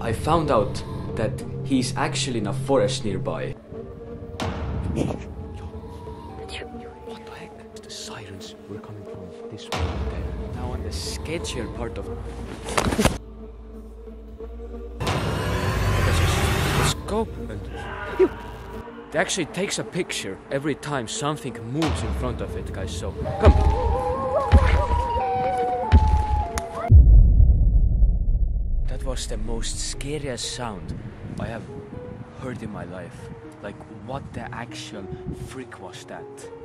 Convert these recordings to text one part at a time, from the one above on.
I found out that he's actually in a forest nearby. What the heck? The sirens were coming from this way there. Now on the sketchier part of. Let's go. It actually takes a picture every time something moves in front of it, guys. So come. Was the most scariest sound I have heard in my life. Like, what the actual freak was that?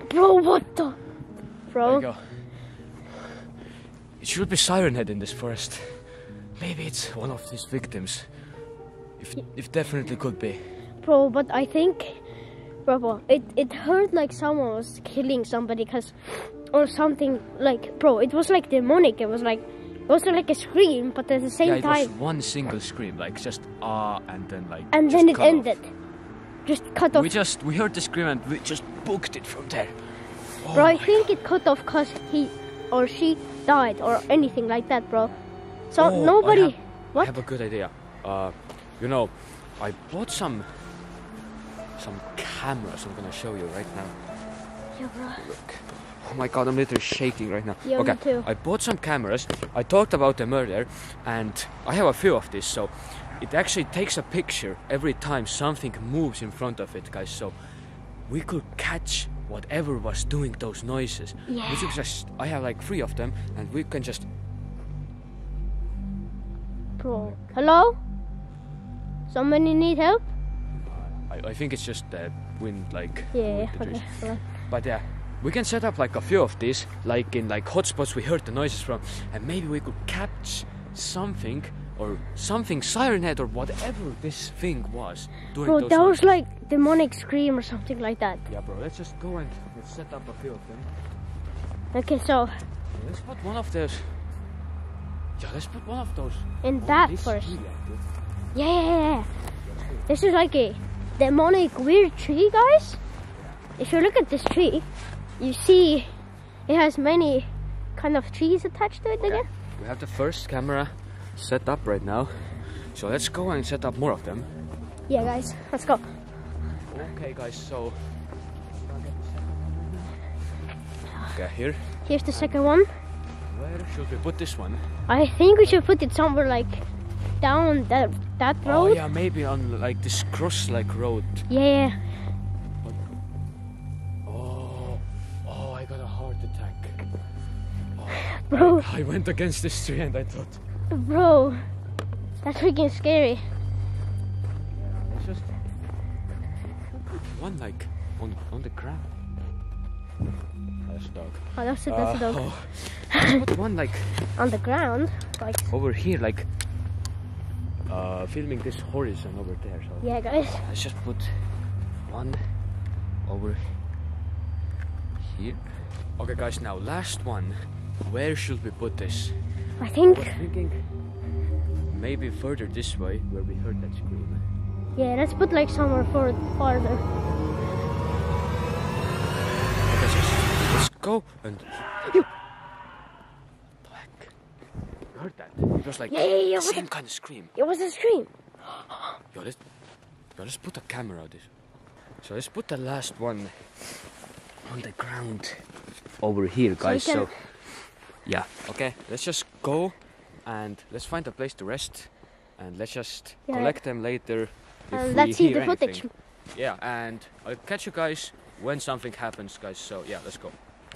Bro, what the? There Bro, you go. It should be Siren Head in this forest. Maybe it's one of these victims. If, if definitely could be. bro, but I think, bro, bro, it it hurt like someone was killing somebody, cause, or something like, bro, it was like demonic. It was like, it was like a scream, but at the same yeah, it was time, one single scream, like just ah, and then like. and then it cut off. ended. Just cut off. We just we heard the scream and we just booked it from there. Oh Bro, I think it cut off cause he or she died or anything like that, bro. So Oh, I nobody. what? I have a good idea. Uh, you know, I bought some some cameras. I'm gonna show you right now. Yeah, bro. Look. Oh my god, I'm literally shaking right now. Yeah, me okay, too. I bought some cameras. I talked about the murder, and I have a few of these. So it actually takes a picture every time something moves in front of it, guys. So we could catch whatever was doing those noises. Yeah. We should just. I have like three of them, and we can just. Bro. Hello? Somebody need help? I, I think it's just the wind, like. Yeah, okay. But yeah, we can set up like a few of these, like in like hotspots we heard the noises from, and maybe we could catch something or something siren head or whatever this thing was doing Bro, those that was like demonic scream or something like that. Yeah, bro. Let's just go and let's set up a few of them. Okay, so Let's put one of those. Yeah, let's put one of those. in that first. tree. Yeah, yeah, yeah. This is like a demonic weird tree, guys. If you look at this tree, you see it has many kind of trees attached to it Okay. again. We have the first camera set up right now, so let's go and set up more of them. Yeah, guys, let's go. Okay, guys. So. Okay, here. Here's the second one. Where should we put this one? I think we should put it somewhere like down that that road. Oh road. yeah, maybe on like this cross-like road. yeah. Bro, I, I went against this tree and I thought, bro, that's freaking scary. let's just one like on on the ground. That's a dog. Oh, that's a, that's a Uh, dog. oh, one like On the ground, like over here, like uh, filming this horizon over there. So yeah, guys. let's just put one over here. Okay, guys. Now last one. Where should we put this? I I think was thinking maybe further this way where we heard that scream. yeah. Let's put like somewhere for farther. Okay, let's- go and. Black. You heard that? It was like Yeah, yeah, yeah, same kind of scream. It was a scream. Yo, let's, yo, let's put a camera on this. So let's put the last one on the ground over here, guys. can- So, yeah, okay. Let's just go and let's find a place to rest, and let's just Yeah. collect them later. If uh, And let's see hear the footage. anything. Yeah, and I'll catch you guys when something happens, guys. So yeah, let's go.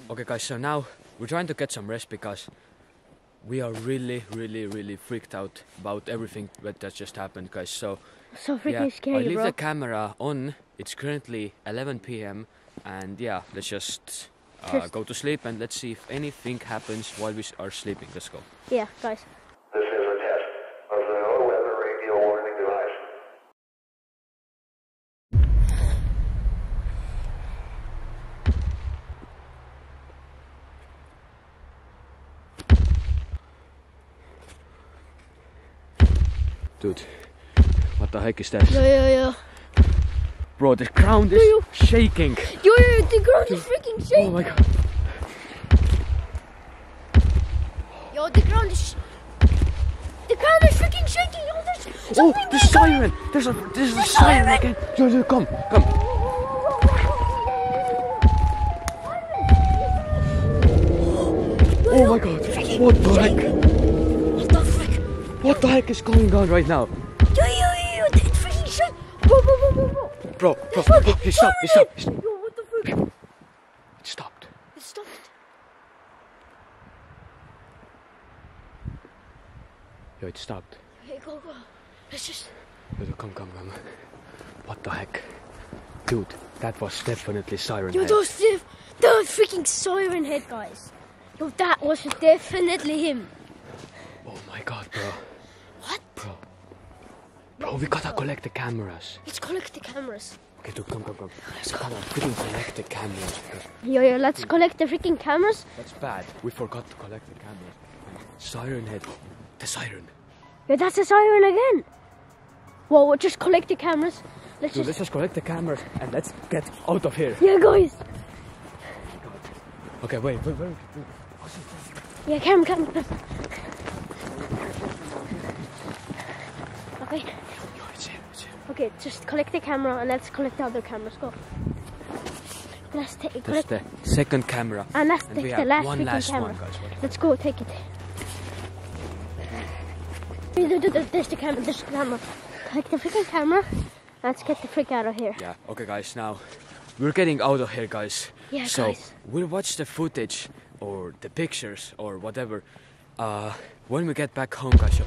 Okay, guys. So now we're trying to get some rest because we are really, really, really freaked out about everything that that just happened, guys. So So freaking yeah, I scary, leave bro. the camera on. It's currently 11 p.m. and yeah, let's just. Uh, go to sleep and let's see if anything happens while we are sleeping. Let's go. Yeah, guys. This is a test of the low weather radio warning device. Dude, what the heck is that? Yeah, yeah, yo. Bro, the ground is Yo, yo. shaking. Yo, yo, the ground is freaking shaking. Oh my god. Yo, the ground is. The ground is freaking shaking. Yo, there's Oh, the siren! There's a there's a siren again. Yo, yo, come, come. Oh my god! What the heck? What the frick? What the heck is going on right now? Whoa. Bro, bro, bro, he stopped, he stopped, he stopped. Yo, what the frick? It stopped. It stopped. Yo, it stopped. Okay, go, go. Let's just. Yo, yo, come, come, come. What the heck? Dude, that was definitely siren Yo, head. those diff. The freaking siren head, guys. Yo, that was definitely him. Oh my god, bro. What? Bro. Bro, we gotta collect the cameras. Let's collect the cameras. Okay, dude, come, come, come. We gotta freaking collect the cameras Yo, yo, let's collect the freaking cameras. that's bad. We forgot to collect the cameras. Siren head. The siren. Yeah, that's the siren again. Whoa, we'll just collect the cameras. Let's Dude, just. let's just collect the cameras and let's get out of here. Yeah, guys. Okay, wait, wait, wait. Yeah, come, come, camera. Okay, Yo, it's here, it's here. Okay, just collect the camera and let's collect the other cameras. Go. Let's take That's collect the second camera. and let's And take the last one last camera. one, guys. What- Let's go, take it. There- there- there- There's the camera. There's the camera. Collect the freaking camera. Let's get the freak out of here. Yeah, okay, guys, now we're getting out of here, guys. Yeah, so guys. we'll watch the footage or the pictures or whatever uh, when we get back home, guys.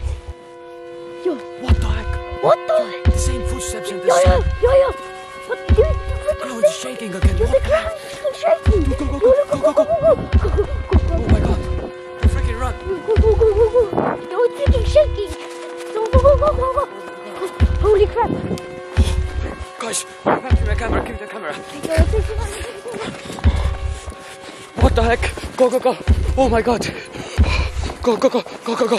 Yo, What the heck? What the? The same footsteps and the Yo, yo, same. yo, yo. What? The freaking Ground is thing- shaking again. Yo, the the ground is shaking. Go, go, go, Yo, go, go, go, go, go, go, go, go, go, go, Oh my god. Go freaking run. go, go, go, go, go. Yo, it's freaking shaking. Go, go, go, go, go, go. Holy crap. Guys, give me the camera, give me the camera. Yo, What the heck? Go, go, go. Oh my god. Go, go, go, go, go, go.